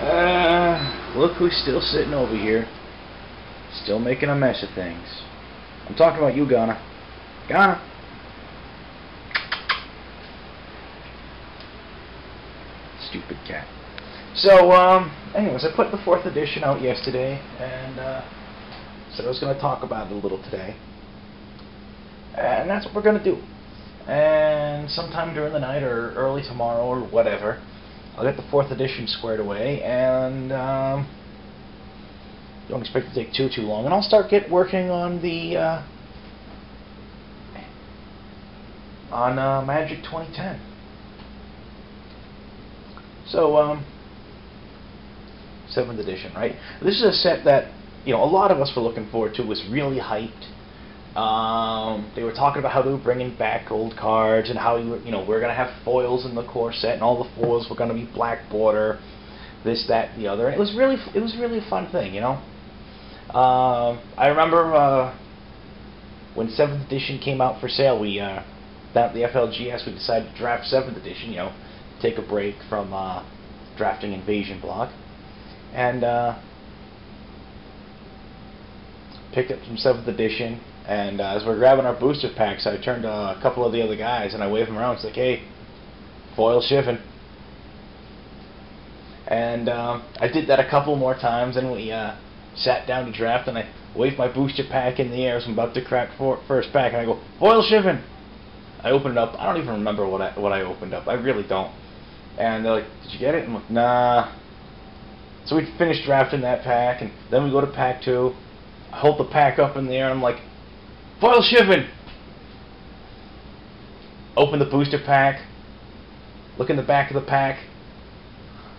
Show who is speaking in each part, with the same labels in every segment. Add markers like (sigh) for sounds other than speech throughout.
Speaker 1: Uh, look who's still sitting over here. Still making a mess of things. I'm talking about you, Ghana. Ghana. Stupid cat. So, um, anyways, I put the fourth edition out yesterday, and, uh, said I was going to talk about it a little today. And that's what we're going to do. And sometime during the night or early tomorrow or whatever, I'll get the fourth edition squared away, and um, don't expect to take too too long. And I'll start get working on the uh, on uh, Magic 2010. So, um, seventh edition, right? This is a set that you know a lot of us were looking forward to. Was really hyped. Um, they were talking about how they were bringing back old cards and how you, you know we're gonna have foils in the core set and all the foils were gonna be black border, this, that, the other. It was really it was really a fun thing, you know. Um, I remember uh, when seventh edition came out for sale, we uh, the FLGS we decided to draft seventh edition, you know, take a break from uh, drafting Invasion block, and uh, picked up some seventh edition and uh, as we're grabbing our booster packs, I turned to a couple of the other guys and I waved them around. It's like, hey, foil Shivan. And um, I did that a couple more times, and we uh, sat down to draft, and I waved my booster pack in the air as I'm about to crack for first pack, and I go, foil Shivan. I opened it up. I don't even remember what I what I opened up. I really don't. And they're like, did you get it? I'm like, nah. So we finished drafting that pack, and then we go to pack two. I hold the pack up in the air, and I'm like, Foil Shivan! Open the booster pack. Look in the back of the pack.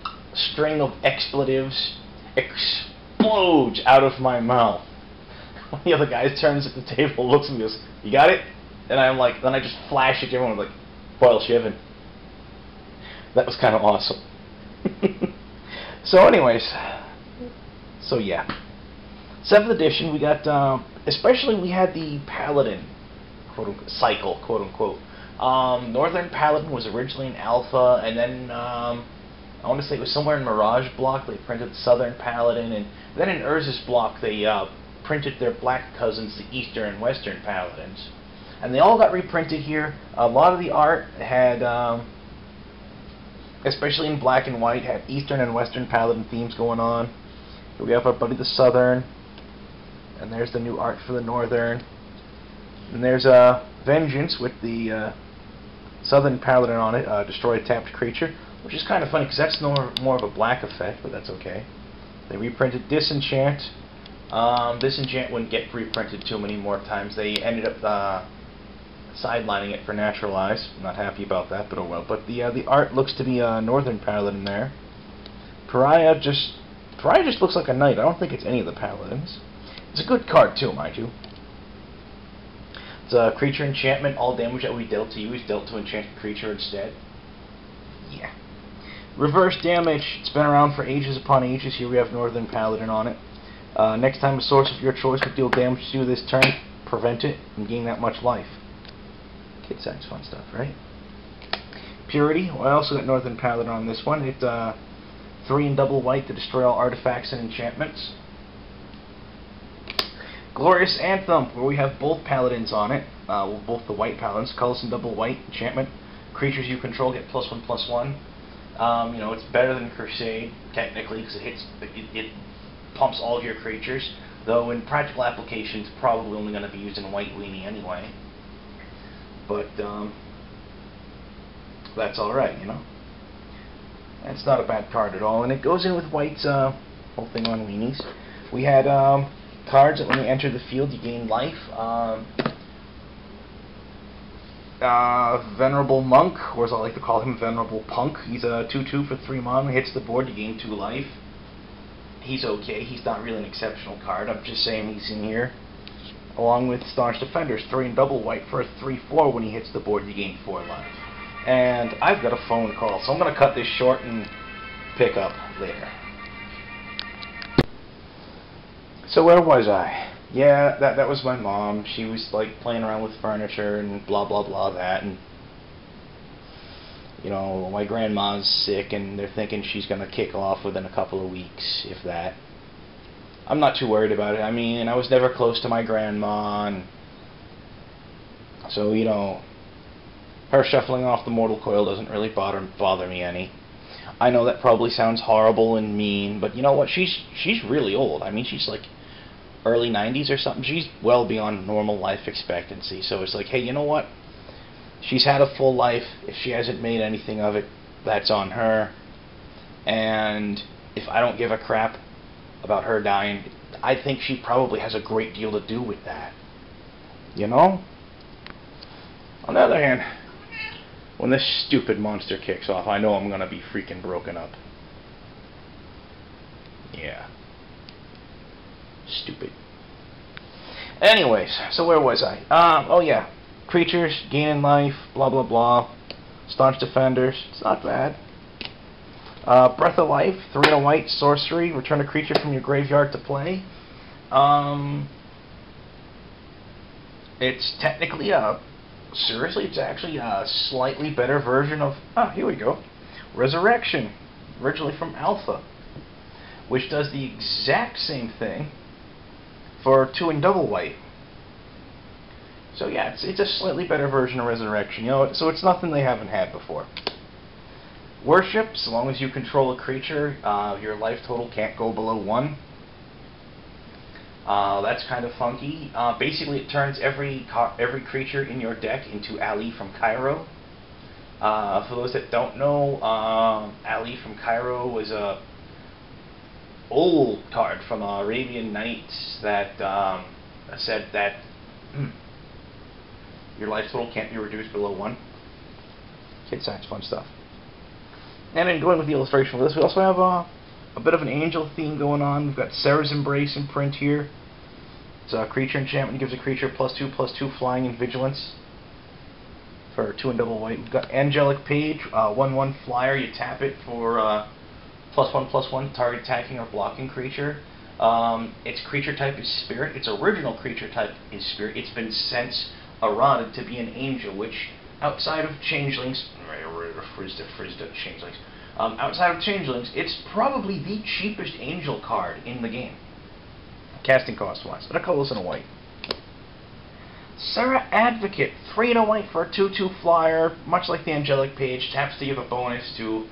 Speaker 1: A string of expletives explodes out of my mouth. (laughs) One of the other guys turns at the table, looks at me, goes, "You got it?" And I'm like, then I just flash at everyone like, "Foil Shivan." That was kind of awesome. (laughs) so, anyways, so yeah. Seventh edition, we got, uh, especially we had the Paladin quote unquote, cycle, quote unquote. Um, Northern Paladin was originally an alpha, and then um, I want to say it was somewhere in Mirage block they printed Southern Paladin, and then in Urza's block they uh, printed their black cousins, the Eastern and Western Paladins. And they all got reprinted here. A lot of the art had, um, especially in black and white, had Eastern and Western Paladin themes going on. We have our buddy the Southern. And there's the new art for the Northern. And there's uh, Vengeance with the uh, Southern Paladin on it, uh, destroy a tapped creature, which is kind of funny because that's more, more of a black effect, but that's okay. They reprinted Disenchant. Um, Disenchant wouldn't get reprinted too many more times. They ended up uh, sidelining it for Naturalize. I'm not happy about that, but oh well. But the uh, the art looks to be a Northern Paladin there. Pariah just Pariah just looks like a knight. I don't think it's any of the Paladins. It's a good card too, mind you. It's a creature enchantment. All damage that we dealt to you is dealt to enchanted creature instead. Yeah. Reverse damage. It's been around for ages upon ages. Here we have Northern Paladin on it. Uh, next time a source of your choice would deal damage to you this turn, prevent it and gain that much life. Kid size fun stuff, right? Purity. Well, I also got Northern Paladin on this one. It's uh, three and double white to destroy all artifacts and enchantments. Glorious Anthem, where we have both paladins on it, uh, both the white paladins, colors and double white enchantment. Creatures you control get plus one, plus one. Um, you know, it's better than Crusade, technically, because it hits, it, it pumps all of your creatures. Though in practical applications, it's probably only going to be used in white weenie anyway. But um, that's all right, you know. That's not a bad card at all, and it goes in with white's uh, whole thing on weenies. We had um, cards that when you enter the field you gain life. Um, uh, Venerable Monk, or as I like to call him, Venerable Punk. He's a 2-2 for 3 mana, hits the board, you gain 2 life. He's okay, he's not really an exceptional card, I'm just saying he's in here. Along with Staunch Defenders, 3 and double white for a 3-4, when he hits the board you gain 4 life. And I've got a phone call, so I'm going to cut this short and pick up later. So where was I? Yeah, that that was my mom. She was like playing around with furniture and blah blah blah that and You know, my grandma's sick and they're thinking she's going to kick off within a couple of weeks, if that. I'm not too worried about it. I mean, I was never close to my grandma, and so, you know, her shuffling off the mortal coil doesn't really bother bother me any. I know that probably sounds horrible and mean, but you know what? She's she's really old. I mean, she's like early 90s or something. She's well beyond normal life expectancy. So it's like, hey, you know what? She's had a full life. If she hasn't made anything of it, that's on her. And if I don't give a crap about her dying, I think she probably has a great deal to do with that. You know? On the other hand, when this stupid monster kicks off, I know I'm going to be freaking broken up. Yeah. Stupid. Anyways, so where was I? Um, oh yeah. Creatures, gaining life, blah blah blah. Staunch defenders. It's not bad. Uh, Breath of Life, 3 and a white, sorcery, return a creature from your graveyard to play. Um, it's technically a, seriously, it's actually a slightly better version of, ah, here we go, Resurrection, originally from Alpha, which does the exact same thing for 2 and double white. So yeah, it's, it's a slightly better version of Resurrection, you know, so it's nothing they haven't had before. Worship, so long as you control a creature, uh, your life total can't go below 1. Uh, that's kind of funky. Uh, basically, it turns every every creature in your deck into Ali from Cairo. Uh, for those that don't know, um, Ali from Cairo was a old card from Arabian Nights that um, said that your life total can't be reduced below one. Kid science, fun stuff. And then going with the illustration for this, we also have uh, a bit of an angel theme going on. We've got Serra's Embrace in print here. It's a creature enchantment. gives a creature plus two, plus two flying and vigilance for two and double white. We've got Angelic Page, uh, one one flyer. You tap it for uh, plus one, plus one target attacking or blocking creature. Um, its creature type is spirit. Its original creature type is spirit. It's been since eroded to be an angel, which outside of changelings, Frizda, Frizda, changelings. Um, outside of changelings, it's probably the cheapest angel card in the game, casting cost wise. But a colorless and a white. Serra Advocate, three and a white for a two-two flyer, much like the angelic page, taps to give a bonus to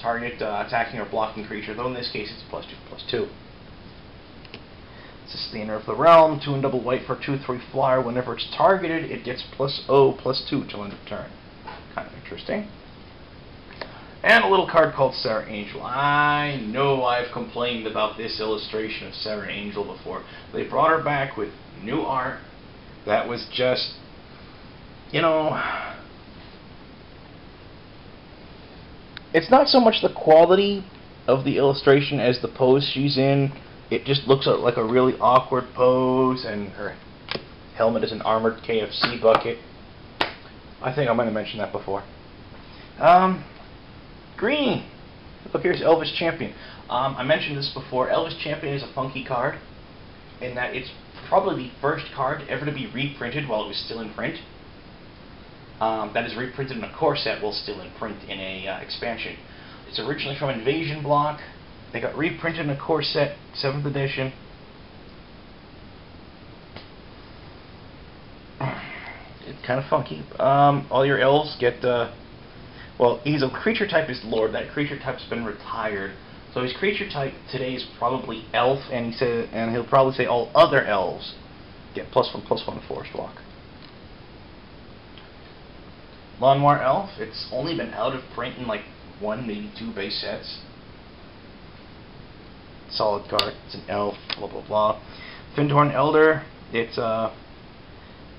Speaker 1: target uh, attacking or blocking creature, though in this case it's plus two, plus two. Sustainer of the Realm, two and double white for two, three flyer. Whenever it's targeted, it gets plus O, plus two till end of turn. Kind of interesting. And a little card called Serra Angel. I know I've complained about this illustration of Serra Angel before. They brought her back with new art that was just, you know, it's not so much the quality of the illustration as the pose she's in. It just looks like a really awkward pose, and her helmet is an armored KFC bucket. I think I might have mentioned that before. Um, Green. Look, here's Elvish Champion. Um, I mentioned this before. Elvish Champion is a funky card in that it's probably the first card ever to be reprinted while it was still in print. Um, that is reprinted in a core set while still in print in a uh, expansion. It's originally from Invasion Block. They got reprinted in a core set, 7th edition. (sighs) It's kind of funky. Um, all your elves get uh, well, he's a creature type is Lord. That creature type's been retired. So his creature type today is probably Elf, and he said, and he'll probably say all other elves get plus one, plus one Forest Walk. Lawnmower Elf. It's only been out of print in like one, maybe two base sets. Solid card. It's an elf. Blah blah blah. Fyndhorn Elder. It's uh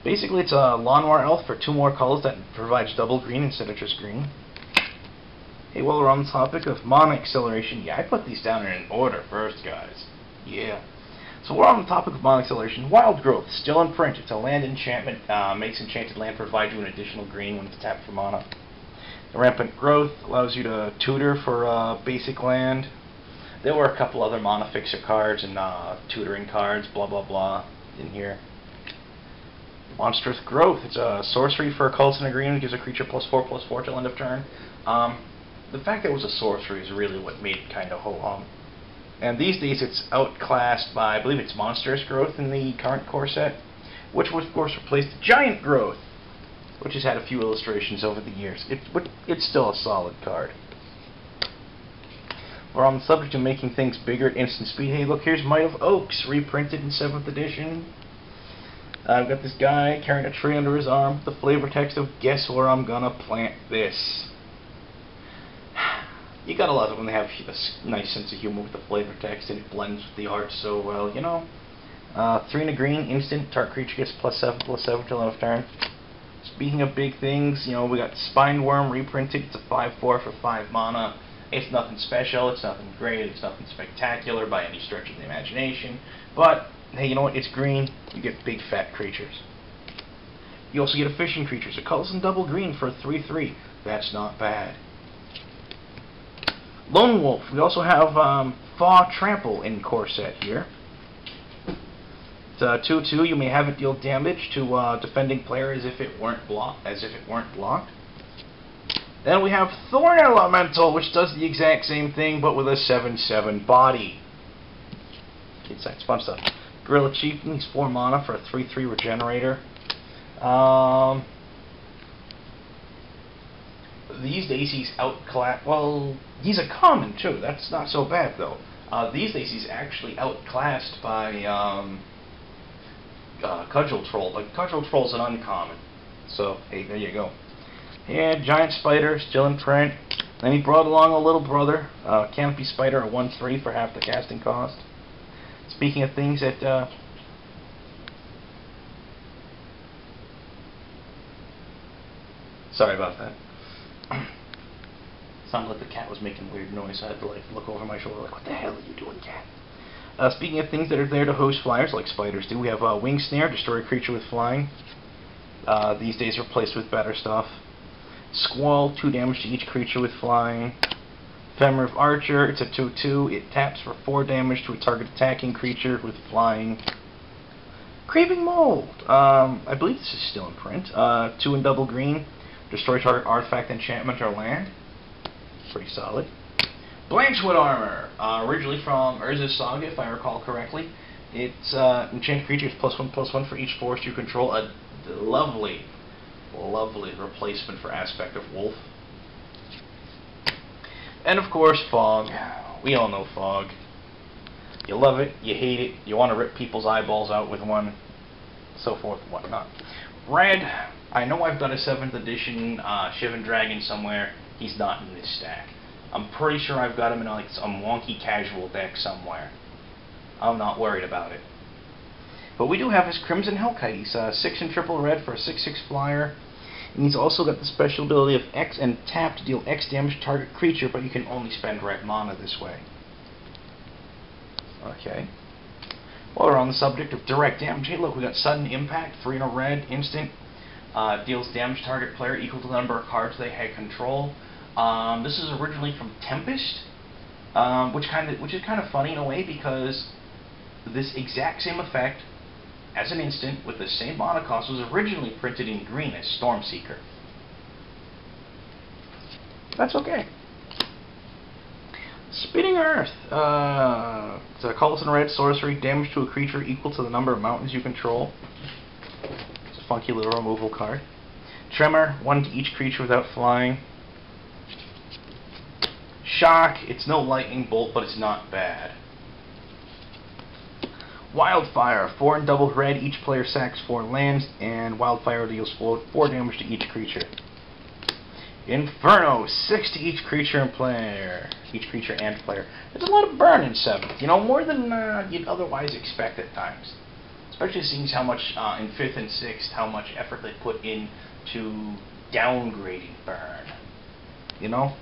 Speaker 1: basically it's a lawnmower elf for two more colors that provides double green instead of just green. Hey, while we're on the topic of mana acceleration, yeah, I put these down in an order first, guys. Yeah. So we're on the topic of mana acceleration. Wild Growth, still in print. It's a land enchantment. Uh, makes enchanted land provide you an additional green when it's tapped for mana. The Rampant Growth allows you to tutor for uh, basic land. There were a couple other mana fixer cards and uh, tutoring cards, blah blah blah, in here. Monstrous Growth. It's a sorcery for a Cults and a green. It gives a creature plus 4 plus 4 till end of turn. Um, the fact that it was a sorcery is really what made it kind of ho-hum. And these days it's outclassed by, I believe it's Monstrous Growth in the current core set, which would of course replaced the Giant Growth, which has had a few illustrations over the years. It, but it's still a solid card. We're on the subject of making things bigger at Instant Speed. Hey, look, here's Might of Oaks, reprinted in 7th edition. Uh, I've got this guy carrying a tree under his arm with the flavor text of Guess Where I'm Gonna Plant This. You gotta love it when they have a nice sense of humor with the flavor text and it blends with the art so well, you know? Uh, 3 and a green, instant, target creature gets plus 7, plus 7 till end of turn. Speaking of big things, you know, we got Spined Wurm reprinted. It's a 5-4 for 5 mana. It's nothing special, it's nothing great, it's nothing spectacular by any stretch of the imagination. But, hey, you know what? It's green. You get big fat creatures. You also get a fishing creature. So colorless double green for a 3-3. That's not bad. Lone Wolf. We also have um, Thaw Trample in core set here. 2-2. You may have it deal damage to uh, defending player as if it weren't blocked. As if it weren't blocked. Then we have Thorn Elemental, which does the exact same thing, but with a 7-7 body. It's, fun stuff. Gorilla Chieftain, he's 4 mana for a 3-3 regenerator. Um, these days he's outclassed. Well, he's a common too. That's not so bad though. Uh, these days he's actually outclassed by um, uh, Cudgel Troll, but Cudgel Troll's an uncommon. So hey, there you go. Yeah, Giant Spider, still in print. Then he brought along a little brother, uh, Canopy Spider, a 1-3 for half the casting cost. Speaking of things that... Uh, sorry about that. Sounded like the cat was making weird noise. I had to like look over my shoulder like, what the hell are you doing, cat? Uh, speaking of things that are there to host flyers, like spiders do, we have uh, Wing Snare, destroy a creature with flying. Uh, these days replaced with better stuff. Squall, 2 damage to each creature with flying. Femeref Archer, it's a 2-2. It taps for 4 damage to a target attacking creature with flying. Creeping Mold, um, I believe this is still in print. Uh, 2 and double green. Destroy target artifact, enchantment, or land. Pretty solid. Blanchwood Armor, uh, originally from Urza's Saga, if I recall correctly. It's uh, enchanted creatures plus one plus one for each force you control. A lovely lovely replacement for Aspect of Wolf. And of course, Fog. We all know Fog. You love it, you hate it, you want to rip people's eyeballs out with one, so forth and whatnot. Red, I know I've got a 7th edition uh, Shivan Dragon somewhere. He's not in this stack. I'm pretty sure I've got him in like some wonky casual deck somewhere. I'm not worried about it. But we do have his Crimson Hellkite. He's uh, 6 and triple red for a 6-6 flyer. And he's also got the special ability of X and tap to deal X damage to target creature, but you can only spend red mana this way. Okay. While we're on the subject of direct damage, hey look, we got Sudden Impact, 3 in a red, instant. Uh, deals damage target player equal to the number of cards they had control. Um, this is originally from Tempest, um, which kind of which is kind of funny in a way because this exact same effect as an instant with the same mana cost was originally printed in green as Stormseeker. That's okay. Spitting Earth. Uh, it's a and red sorcery. Damage to a creature equal to the number of mountains you control. It's a funky little removal card. Tremor. One to each creature without flying. Shock. It's no lightning bolt, but it's not bad. Wildfire, 4 and double red, each player sacks 4 lands, and Wildfire deals 4, damage to each creature. Inferno, 6 to each creature and player. Each creature and player. There's a lot of burn in 7th, you know, more than uh, you'd otherwise expect at times. Especially seeing how much, uh, in 5th and 6th, how much effort they put into downgrading burn. You know?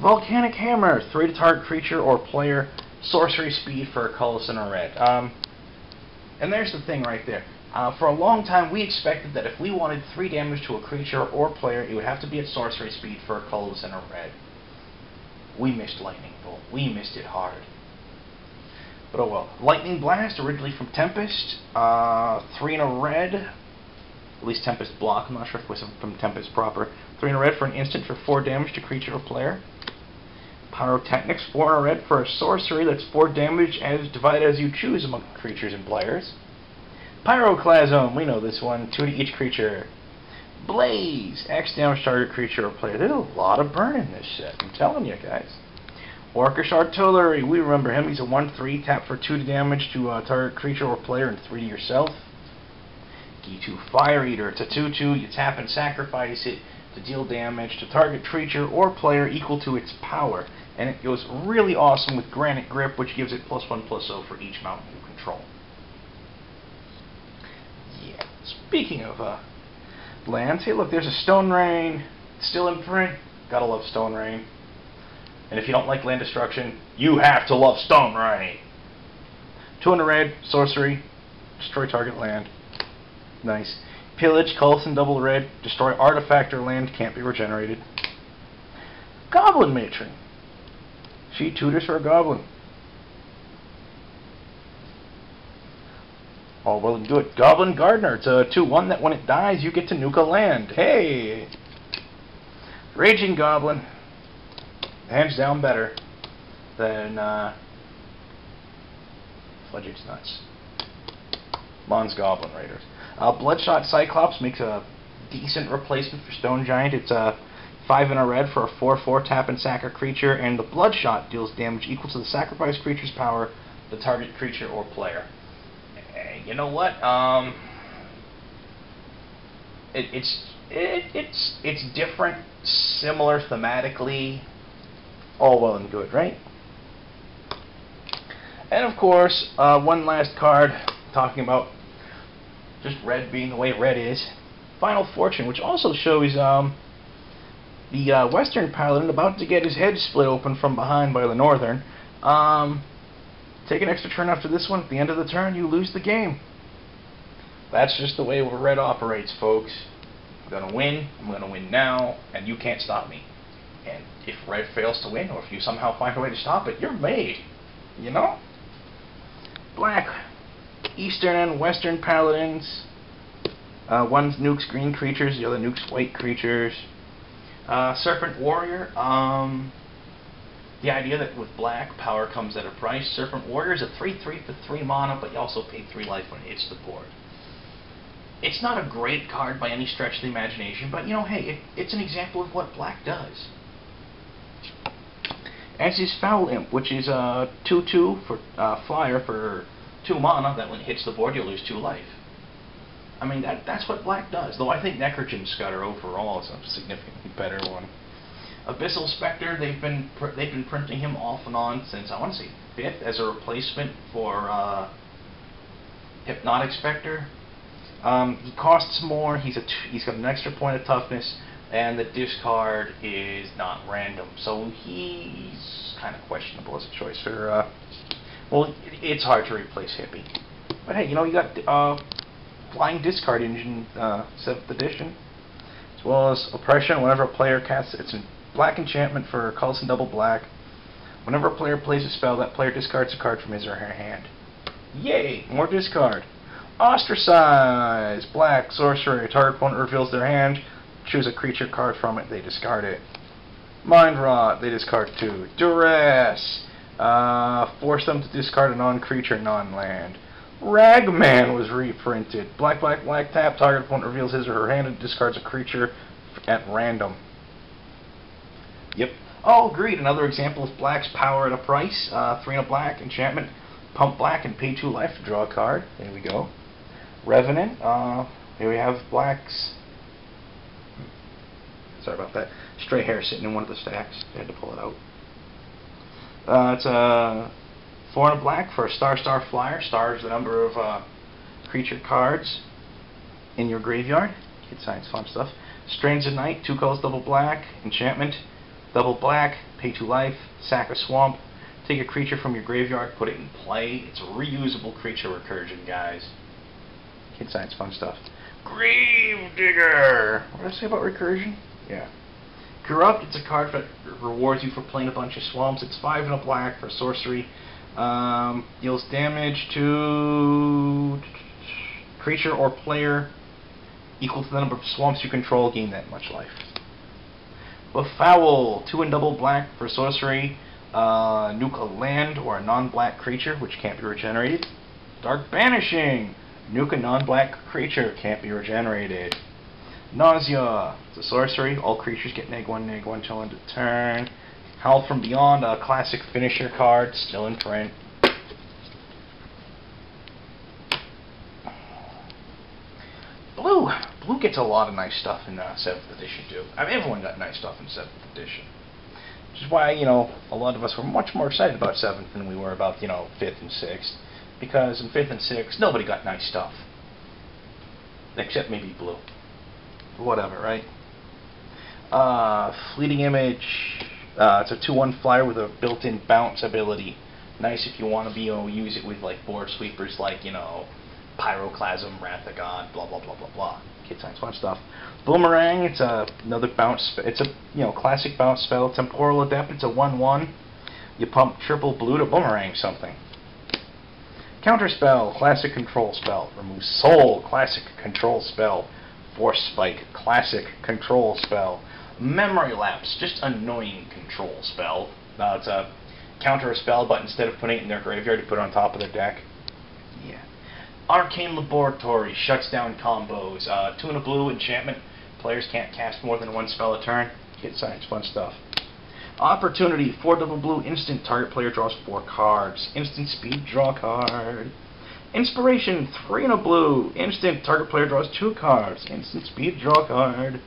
Speaker 1: Volcanic Hammer, 3 to target creature or player, sorcery speed for a colorless and a red. Um, and there's the thing right there. Uh, for a long time, we expected that if we wanted 3 damage to a creature or player, it would have to be at sorcery speed for a colorless and a red. We missed Lightning Bolt. We missed it hard. But oh well. Lightning Blast, originally from Tempest. Uh, 3 in a red. At least Tempest block. I'm not sure if it was from Tempest proper. Three in a red for an instant for four damage to creature or player. Pyrotechnics, four in a red for a sorcery that's four damage as divided as you choose among creatures and players. Pyroclasm, we know this one, two to each creature. Blaze, X damage target creature or player. There's a lot of burn in this set, I'm telling you guys. Orcish Artillery, we remember him. He's a 1-3, tap for 2 damage to a target creature or player and 3 to yourself. Ghitu Fire Eater, it's a 2-2, you tap and sacrifice it to deal damage to target creature or player equal to its power. And it goes really awesome with Granite Grip, which gives it plus 1 plus 0 for each mountain you control. Yeah, speaking of uh, lands, hey look, there's a Stone Rain, still in print. Gotta love Stone Rain. And if you don't like land destruction, you have to love Stone Rain. Two in the red, sorcery, destroy target land. Nice. Pillage, colorless, double red, destroy artifact or land, can't be regenerated. Goblin Matron. She tutors for a goblin. All well and good. Goblin Gardener. It's a 2-1 that when it dies, you get to nuke a land. Hey! Raging Goblin. Hands down better than uh, Fledging's Nuts. Mon's Goblin Raiders. Uh, Bloodshot Cyclops makes a decent replacement for Stone Giant. It's a 5 and a red for a 4-4 tap and sack creature, and the Bloodshot deals damage equal to the sacrifice creature's power, the target creature or player. You know what? Um, it, it's it, it's it's different, similar thematically, all well and good, right? And of course, uh, one last card talking about just red being the way red is. Final Fortune, which also shows um, the uh, Western Paladin about to get his head split open from behind by the Northern. Um, take an extra turn after this one. At the end of the turn, you lose the game. That's just the way red operates, folks. I'm going to win. I'm going to win now, and you can't stop me. And if red fails to win, or if you somehow find a way to stop it, you're made. You know? Black Eastern and Western Paladins. Uh, one's nukes green creatures, the other nukes white creatures. Uh, Serpent Warrior. Um, the idea that with black, power comes at a price. Serpent Warrior is a 3-3 for 3 mana, but you also pay 3 life when it hits the board. It's not a great card by any stretch of the imagination, but you know, hey, it, it's an example of what black does. As is Foul Imp, which is a 2-2 for uh, flyer for two mana that when it hits the board you lose two life. I mean, that that's what black does, though I think Necrogen Scudder overall is a significantly better one. Abyssal Spectre, they've been they've been printing him off and on since, I want to say, 5th, as a replacement for uh, Hypnotic Spectre. Um, he costs more, he's, a he's got an extra point of toughness, and the discard is not random, so he's kind of questionable as a choice for uh, well, it's hard to replace Hippie. But hey, you know, you got uh, Flying Discard Engine, uh, 7th edition, as well as Oppression. Whenever a player casts it's a black enchantment for colorless Double Black. Whenever a player plays a spell, that player discards a card from his or her hand. Yay! More discard. Ostracize! Black, sorcery. Target opponent reveals their hand. Choose a creature card from it, they discard it. Mind Rot, they discard two. Duress! Uh, force them to discard a non-creature, non-land. Ragman was reprinted. Black, black, black, tap. Target opponent reveals his or her hand and discards a creature at random. Yep. Oh, great. Another example of black's power at a price. Uh, three and a black, enchantment. Pump black and pay two life to draw a card. There we go. Revenant. Uh, here we have black's. Sorry about that. Stray hair sitting in one of the stacks. I had to pull it out. Uh, it's a four and a black for a star star flyer. Star is the number of uh, creature cards in your graveyard. Kid science fun stuff. Strands of Night, two colors, double black. Enchantment, double black. Pay two life. Sack a swamp. Take a creature from your graveyard, put it in play. It's a reusable creature recursion, guys. Kid science fun stuff. Grave Digger. What did I say about recursion? Yeah. Corrupt, it's a card that rewards you for playing a bunch of swamps. It's 5 and a black for sorcery. Um, deals damage to creature or player Equal to the number of swamps you control, gain that much life. Befoul, 2 and double black for sorcery. Uh, nuke a land or a non-black creature, which can't be regenerated. Dark Banishing, nuke a non-black creature, can't be regenerated. Nausea, it's a sorcery. All creatures get neg 1, neg 1 till end of turn. Howl from Beyond, a classic finisher card, still in print. Blue. Blue gets a lot of nice stuff in uh, 7th edition, too. I mean, everyone got nice stuff in 7th edition. Which is why, you know, a lot of us were much more excited about 7th than we were about, you know, 5th and 6th. Because in 5th and 6th, nobody got nice stuff. Except maybe Blue. Whatever, right? Uh, Fleeting Image. Uh, it's a 2-1 flyer with a built-in bounce ability. Nice if you want to be able to use it with, like, board sweepers like, you know, Pyroclasm, Wrath of God, blah blah blah blah blah. Kid science fun stuff. Boomerang, it's a another bounce. It's a you know classic bounce spell. Temporal Adept, it's a one-one. You pump triple blue to boomerang something. Counter spell, classic control spell. Remove soul, classic control spell. Force spike, classic control spell. Memory lapse, just annoying control spell. Uh, it's a counter a spell, but instead of putting it in their graveyard, you put it on top of their deck. Yeah. Arcane Laboratory shuts down combos. Uh, two and a blue enchantment. Players can't cast more than one spell a turn. Kid science, fun stuff. Opportunity, four double blue instant. Target player draws four cards. Instant speed, draw card. Inspiration, three and a blue. Instant, target player draws two cards. Instant speed, draw card.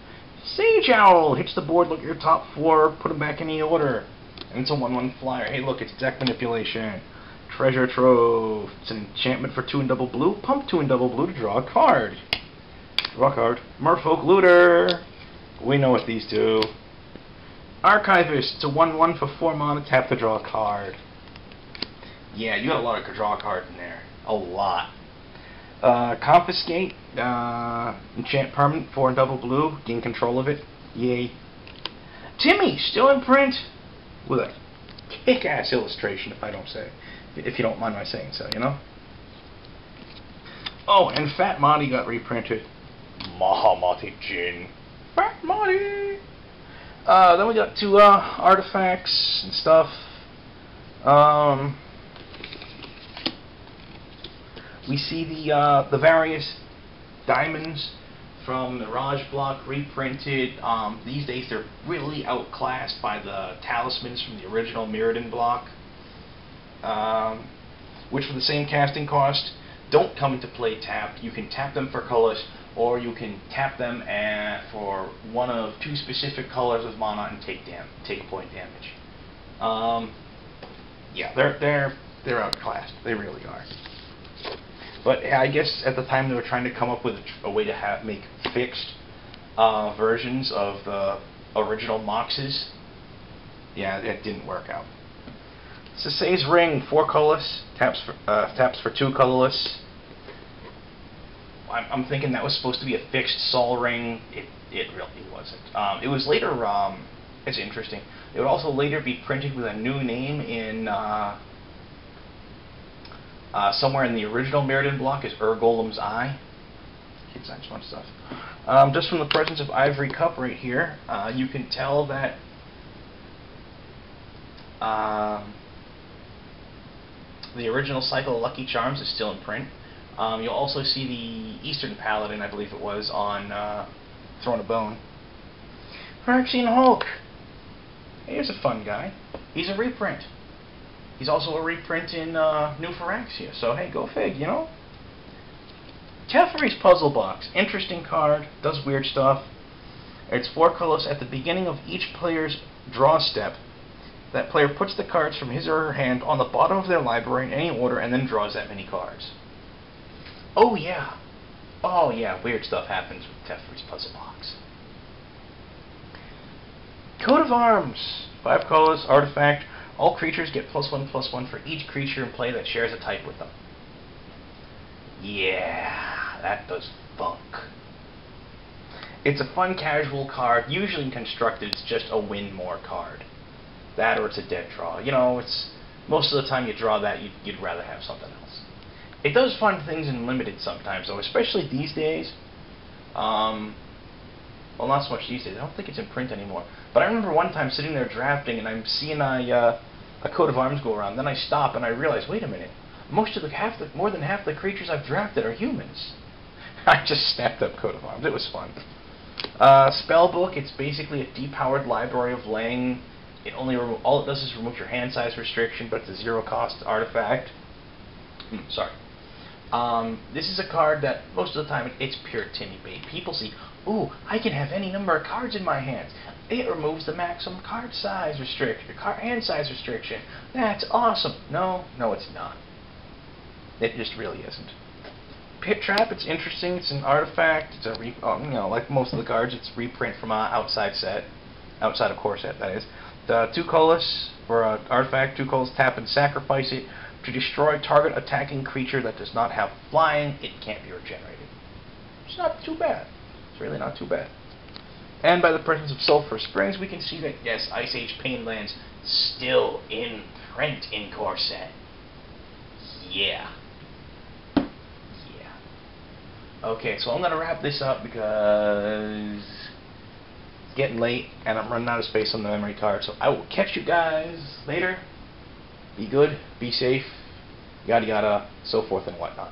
Speaker 1: Sage Owl hits the board, look at your top four, put them back in the order. And it's a 1-1 flyer. Hey, look, it's deck manipulation. Treasure Trove. It's an enchantment for 2 and double blue. Pump 2 and double blue to draw a card. Draw a card. Merfolk Looter. We know what these do. Archivist. It's a 1-1 for 4 mana. Tap to draw a card. Yeah, you got a lot of draw cards in there. A lot. Uh, confiscate. Uh, enchant permanent. 4 and double blue. Gain control of it. Yay. Timmy. Still in print. With a kick-ass illustration, if I don't say if you don't mind my saying so, you know? Oh, and Fat Monty got reprinted. Mahamoti Djinn. Fat Monty! Uh, then we got two uh, artifacts and stuff. Um, we see the uh, the various diamonds from Mirage Block reprinted. Um, these days they're really outclassed by the talismans from the original Mirrodin block um, which for the same casting cost don't come into play tapped. You can tap them for colors, or you can tap them for one of two specific colors of mana and take dam take point damage. Um, yeah, they're they're they're outclassed. They really are. But I guess at the time they were trying to come up with a, a way to have make fixed uh, versions of the original Moxes. Yeah, it didn't work out. Sisay's Ring, four colorless, taps for, uh, taps for two colorless. I'm, I'm, thinking that was supposed to be a fixed Sol Ring. It, it really wasn't. Um, it was later, um, it's interesting, it would also later be printed with a new name in, uh, uh, somewhere in the original Mirrodin block is Ur Golem's Eye. Kids science fun stuff. Um, just from the presence of Ivory Cup right here, uh, you can tell that um, the original cycle of Lucky Charms is still in print. Um, you'll also see the Eastern Paladin, I believe it was, on uh, Throne of Bone. Phyrexian Hulk. Here's a fun guy. He's a reprint. He's also a reprint in uh, New Phyrexia, so hey, go fig, you know? Teferi's Puzzle Box. Interesting card, does weird stuff. It's four colors at the beginning of each player's draw step. That player puts the cards from his or her hand on the bottom of their library in any order and then draws that many cards. Oh yeah. Oh yeah, weird stuff happens with Teferi's Puzzle Box. Coat of Arms. Five colors, artifact. All creatures get plus one, plus one for each creature in play that shares a type with them. Yeah, that does funk. It's a fun casual card. Usually in constructed, it's just a win more card. That or it's a dead draw. You know, it's most of the time you draw that, you'd, you'd rather have something else. It does fun things in limited sometimes, though, especially these days. Um, well, not so much these days. I don't think it's in print anymore. But I remember one time sitting there drafting, and I'm seeing a uh, a coat of arms go around. Then I stop and I realize, wait a minute, most of the half the more than half the creatures I've drafted are humans. (laughs) I just snapped up coat of arms. It was fun. Uh, spellbook. It's basically a depowered library of Leng. It only all it does is remove your hand size restriction, but it's a zero cost artifact. Hmm, sorry. Um, this is a card that most of the time it's pure Timmy bait. People see, ooh, I can have any number of cards in my hands. It removes the maximum card size restriction, card hand size restriction. That's awesome. No, no, it's not. It just really isn't. Pit Trap, it's interesting. It's an artifact. It's a re um, you know, like most of the cards, it's reprint from an outside set, outside of core set, that is. The two colors for an artifact, two colors tap and sacrifice it to destroy target attacking creature that does not have flying. It can't be regenerated. It's not too bad. It's really not too bad. And by the presence of Sulphur Springs, we can see that, yes, Ice Age Painlands still in print in Corset. Yeah. Yeah. Okay, so I'm going to wrap this up because it's getting late and I'm running out of space on the memory card. So I will catch you guys later. Be good, be safe, yada yada, so forth and whatnot.